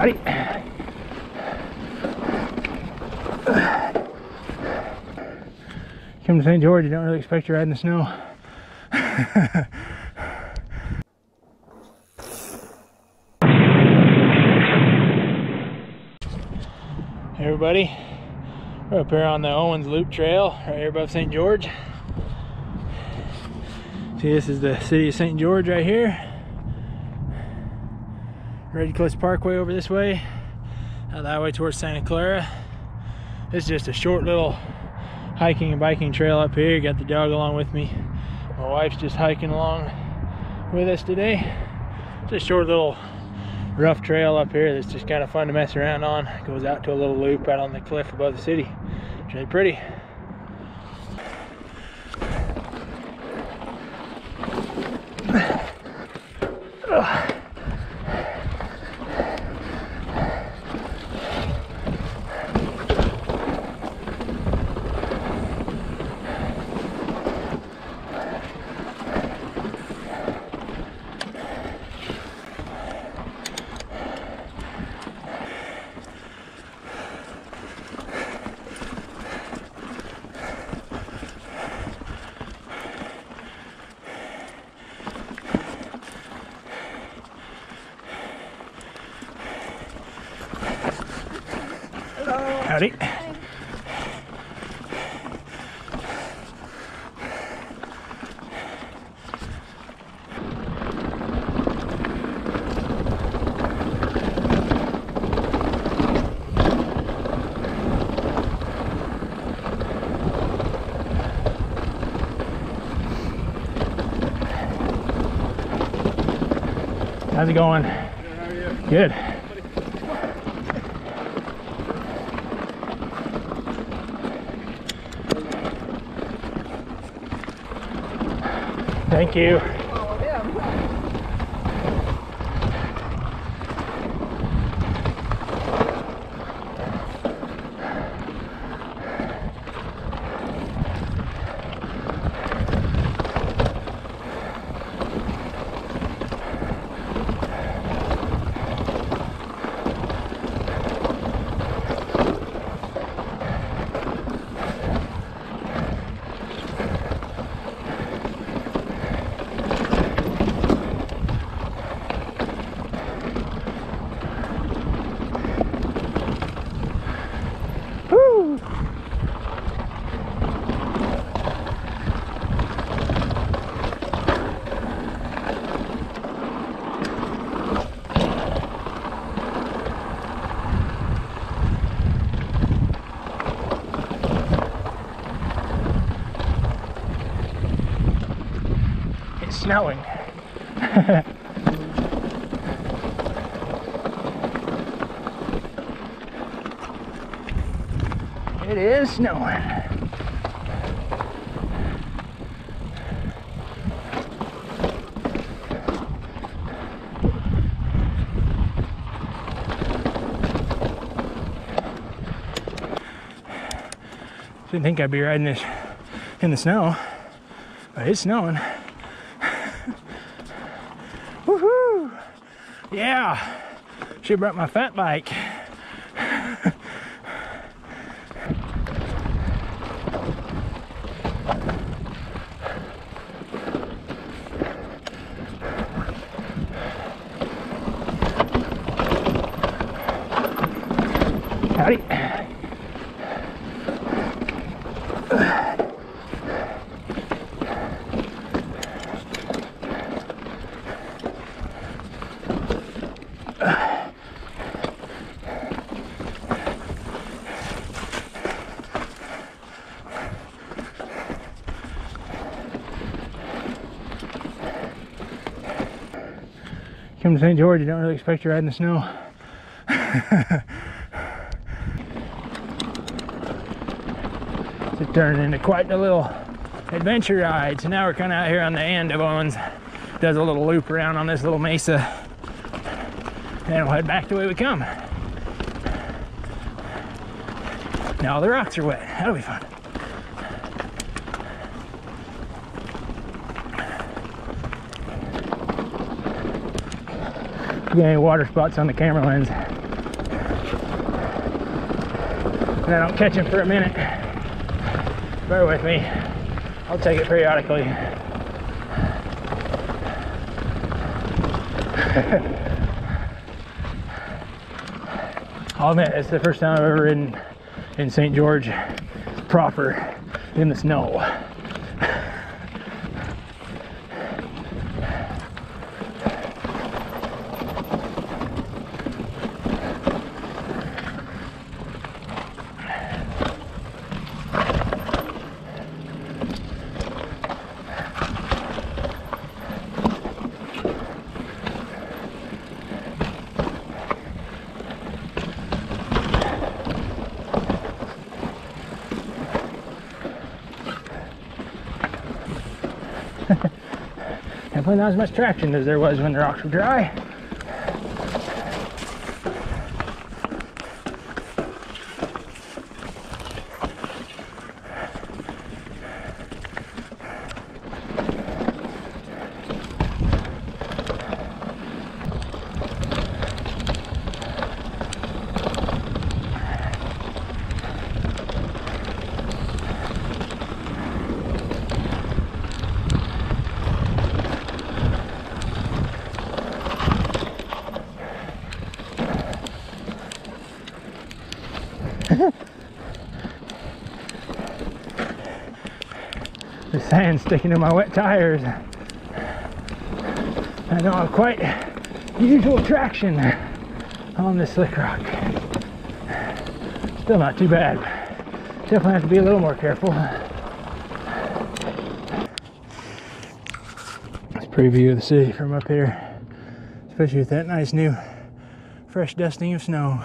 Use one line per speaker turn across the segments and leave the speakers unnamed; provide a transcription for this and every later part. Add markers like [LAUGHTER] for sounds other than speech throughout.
Howdy. Come to St. George, you don't really expect to ride in the snow. [LAUGHS] Hey everybody, we're up here on the Owens Loop Trail, right here above St. George. See, this is the city of St. George right here. Red Cliffs Parkway over this way, out that way towards Santa Clara. It's just a short little hiking and biking trail up here. Got the dog along with me. My wife's just hiking along with us today. It's a short little rough trail up here that's just kind of fun to mess around on. Goes out to a little loop out on the cliff above the city. It's really pretty. Howdy. How's it going? Good. Thank you. Woo! It's snowing. [LAUGHS] It is snowing. Didn't think I'd be riding this in the snow, but it's snowing. Yeah! she brought my fat bike. Howdy. Come to St. George, you don't really expect to ride in the snow. [LAUGHS] It's turned into quite a little adventure ride. So now we're kind of out here on the end of Owens. Does a little loop around on this little mesa. And we'll head back the way we come. Now all the rocks are wet. That'll be fun. get any water spots on the camera lens. And I don't catch him for a minute. Bear with me. I'll take it periodically. I'll admit, it's the first time I've ever ridden in St. George proper in the snow. Definitely not as much traction as there was when the rocks were dry. The sand sticking to my wet tires. I don't have quite usual traction on this slick rock. Still not too bad. Definitely have to be a little more careful. It's pretty view of the city from up here, especially with that nice new fresh dusting of snow.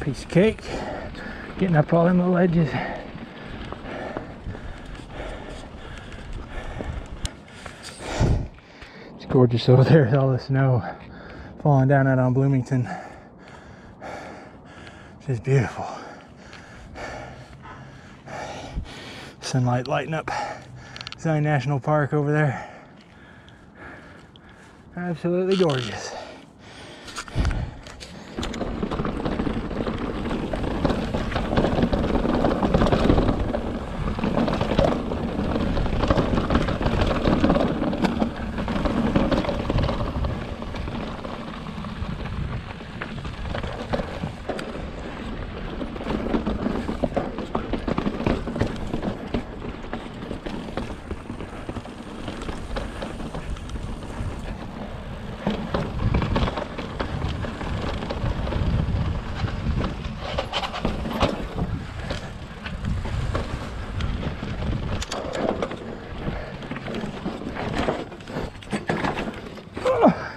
Piece of cake. Getting up all them little ledges. It's gorgeous over there with all the snow falling down out on Bloomington. It's just beautiful. Sunlight lighting up Zion National Park over there. Absolutely gorgeous.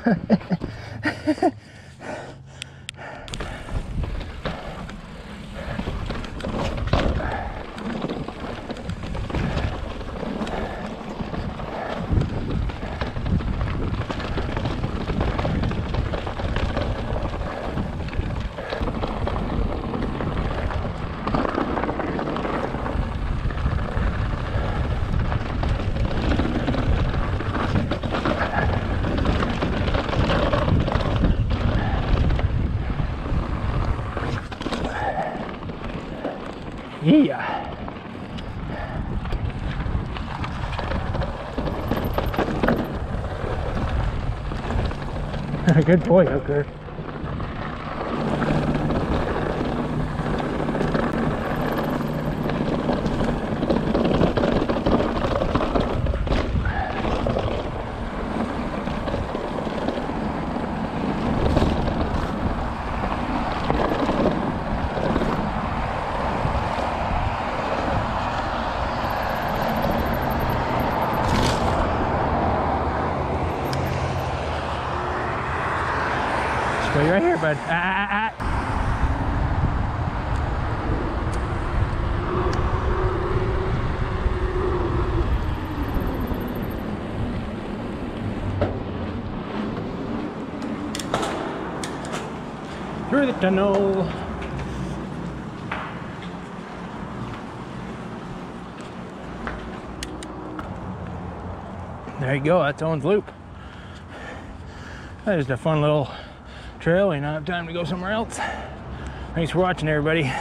Yeah. [LAUGHS] [LAUGHS] Good boy, Hooker. Ah, ah, ah, ah. through the tunnel. There you go, that's Owen's Loop. That is a fun little trail. We don't have time to go somewhere else. Thanks for watching, everybody.